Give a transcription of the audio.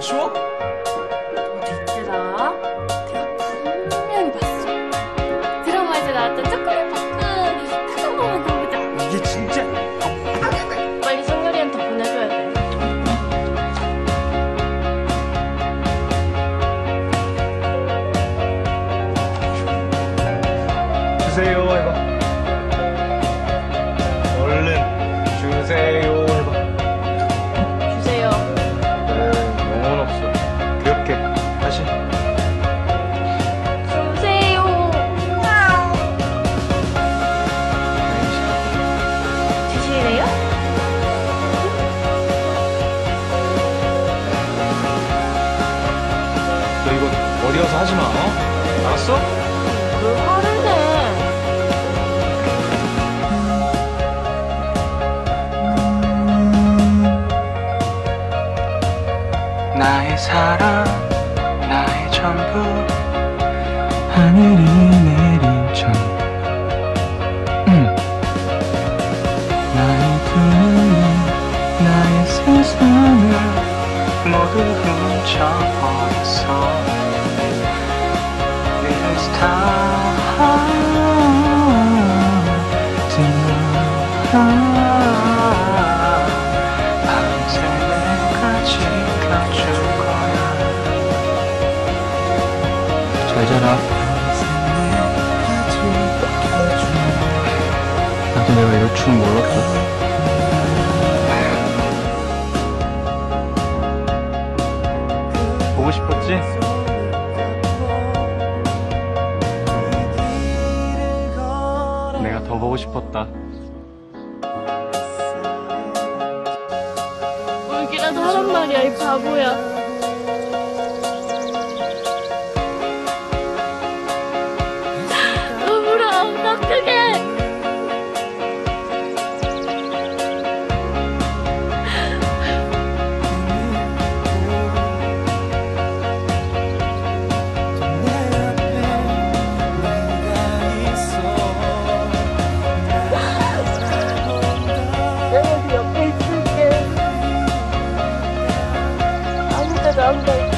안 추워? 얘들아, 내가 분명히 봤어. 드라마에서 나왔던 초콜릿 파크 그거 보면 나오자. 이게 진짜 빨리 성열이한테 보내줘야 돼. 주세요 해봐 어디 가서 하지 마 어? 알았어? 왜 화를 내? 나의 사랑 나의 전부 하늘이 내린 천 음. 나의 두눈이 나의 세상을 모두 훔쳐버렸어 tonight 밤새 내가 잘 자라 나도 내가 이럴 줄은 몰랐어 보고 싶었지? 내가 더 보고 싶었다 울기라도 하란 말이야, 이 바보야. someday.